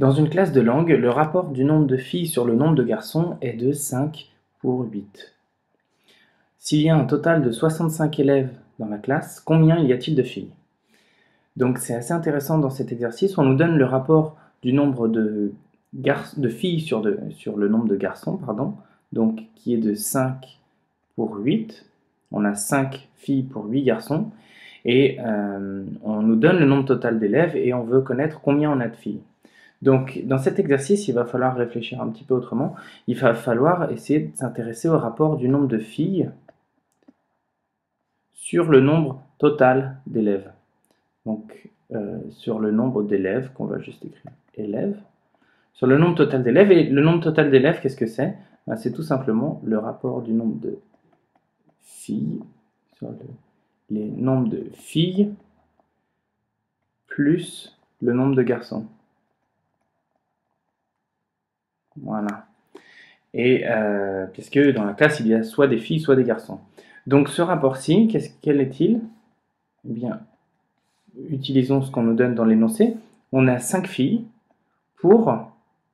Dans une classe de langue, le rapport du nombre de filles sur le nombre de garçons est de 5 pour 8. S'il y a un total de 65 élèves dans la classe, combien y a-t-il de filles? Donc c'est assez intéressant dans cet exercice, on nous donne le rapport du nombre de, filles sur, sur, le nombre de garçons, pardon, donc qui est de 5 pour 8. On a 5 filles pour 8 garçons, et euh, on nous donne le nombre total d'élèves et on veut connaître combien on a de filles. Donc, dans cet exercice, il va falloir réfléchir un petit peu autrement. Il va falloir essayer de s'intéresser au rapport du nombre de filles sur le nombre total d'élèves. Donc, euh, sur le nombre d'élèves, qu'on va juste écrire élèves, sur le nombre total d'élèves. Et le nombre total d'élèves, qu'est-ce que c'est? Ben, C'est tout simplement le rapport du nombre de filles sur le, les nombres de filles plus le nombre de garçons. Voilà. Et euh, puisque dans la classe, il y a soit des filles, soit des garçons. Donc ce rapport-ci, quel est-il? Eh bien, utilisons ce qu'on nous donne dans l'énoncé. On a 5 filles pour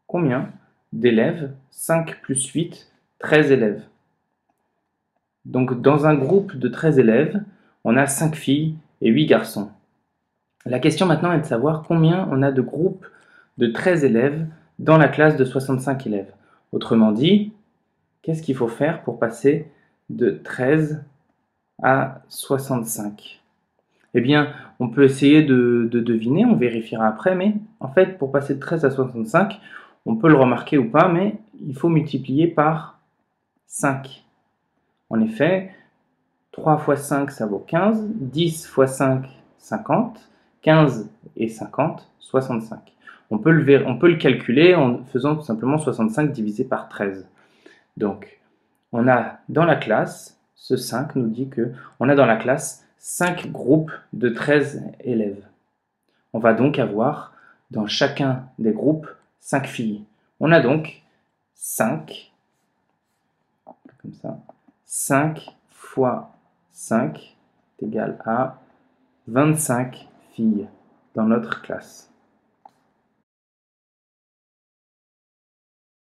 combien d'élèves? 5 plus 8, 13 élèves. Donc dans un groupe de 13 élèves, on a 5 filles et 8 garçons. La question maintenant est de savoir combien on a de groupes de 13 élèves dans la classe de 65 élèves. Autrement dit, qu'est-ce qu'il faut faire pour passer de 13 à 65 Eh bien, on peut essayer de, deviner, on vérifiera après, mais en fait, pour passer de 13 à 65, on peut le remarquer ou pas, mais il faut multiplier par 5. En effet, 3 fois 5, ça vaut 15, 10 fois 5, 50, 15 et 50, 65. On peut, le, calculer en faisant tout simplement 65 divisé par 13. Donc, on a dans la classe, ce 5 nous dit que on a dans la classe 5 groupes de 13 élèves. On va donc avoir dans chacun des groupes 5 filles. On a donc 5, comme ça, 5 fois 5 est égal à 25 filles dans notre classe.